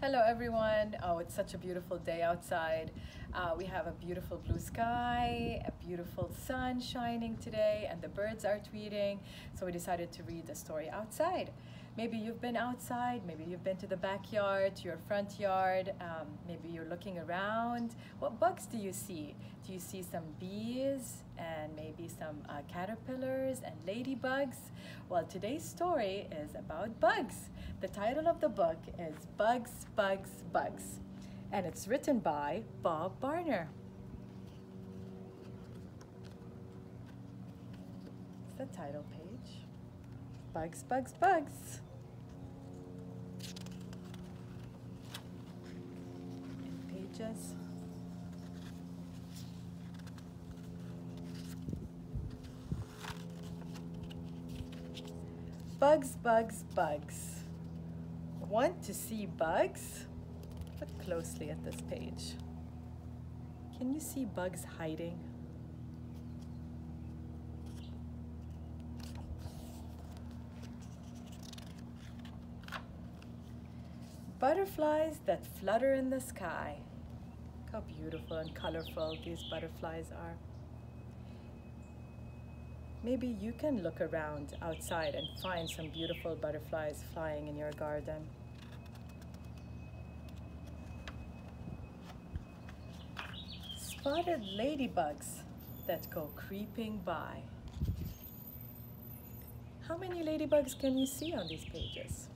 Hello everyone. Oh, it's such a beautiful day outside. Uh, we have a beautiful blue sky, a beautiful sun shining today, and the birds are tweeting. So we decided to read the story outside. Maybe you've been outside, maybe you've been to the backyard, to your front yard, um, maybe you're looking around. What bugs do you see? Do you see some bees and uh, caterpillars and ladybugs? Well, today's story is about bugs. The title of the book is Bugs, Bugs, Bugs, and it's written by Bob Barner. It's the title page. Bugs, Bugs, Bugs. pages. Bugs, bugs, bugs. Want to see bugs? Look closely at this page. Can you see bugs hiding? Butterflies that flutter in the sky. Look how beautiful and colorful these butterflies are. Maybe you can look around outside and find some beautiful butterflies flying in your garden. Spotted ladybugs that go creeping by. How many ladybugs can you see on these pages?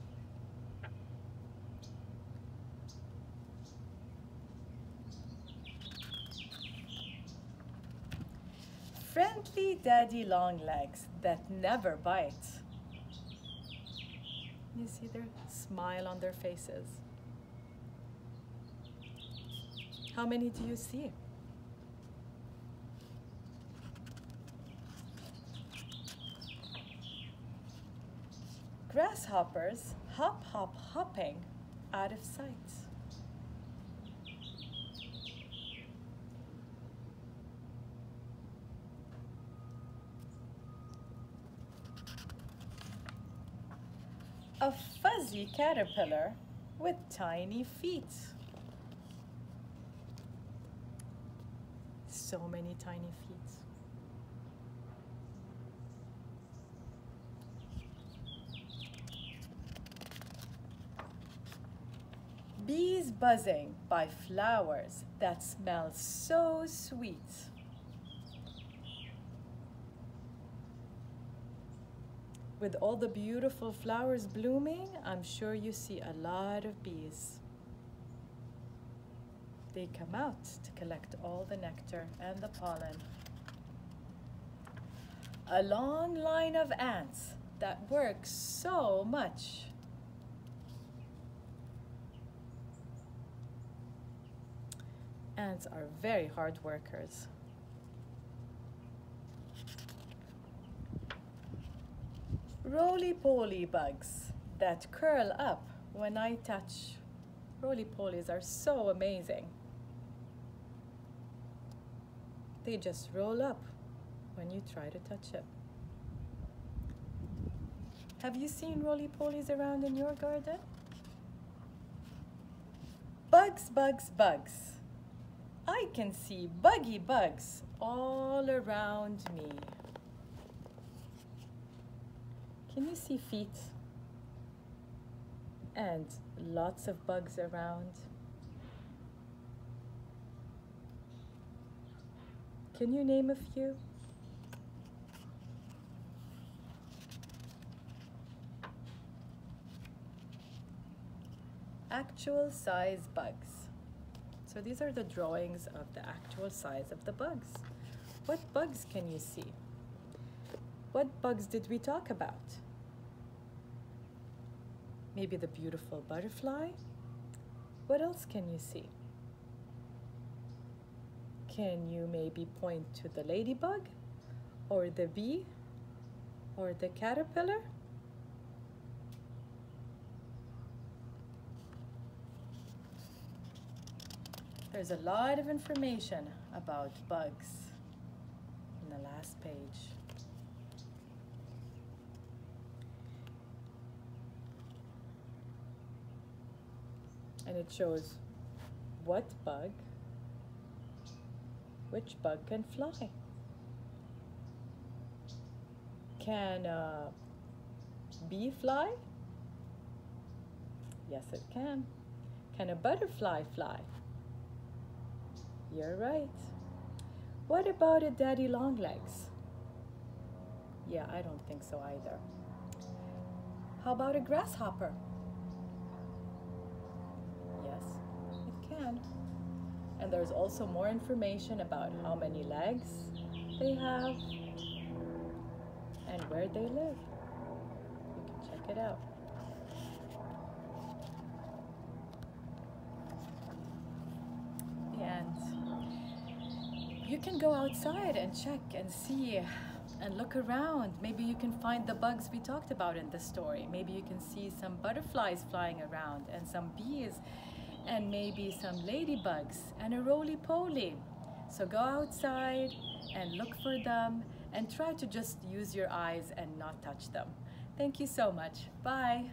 Friendly daddy long legs that never bite. You see their smile on their faces. How many do you see? Grasshoppers hop, hop, hopping out of sight. A fuzzy caterpillar with tiny feet. So many tiny feet. Bees buzzing by flowers that smell so sweet. With all the beautiful flowers blooming, I'm sure you see a lot of bees. They come out to collect all the nectar and the pollen. A long line of ants that work so much. Ants are very hard workers. Roly-poly bugs that curl up when I touch. Roly-polies are so amazing. They just roll up when you try to touch it. Have you seen roly-polies around in your garden? Bugs, bugs, bugs. I can see buggy bugs all around me. Can you see feet? And lots of bugs around. Can you name a few? Actual size bugs. So these are the drawings of the actual size of the bugs. What bugs can you see? What bugs did we talk about? Maybe the beautiful butterfly? What else can you see? Can you maybe point to the ladybug? Or the bee? Or the caterpillar? There's a lot of information about bugs in the last page. And it shows what bug, which bug can fly. Can a bee fly? Yes, it can. Can a butterfly fly? You're right. What about a daddy long legs? Yeah, I don't think so either. How about a grasshopper? Yes, can. And there's also more information about how many legs they have and where they live. You can check it out. And you can go outside and check and see and look around. Maybe you can find the bugs we talked about in the story. Maybe you can see some butterflies flying around and some bees and maybe some ladybugs and a roly-poly. So go outside and look for them and try to just use your eyes and not touch them. Thank you so much. Bye.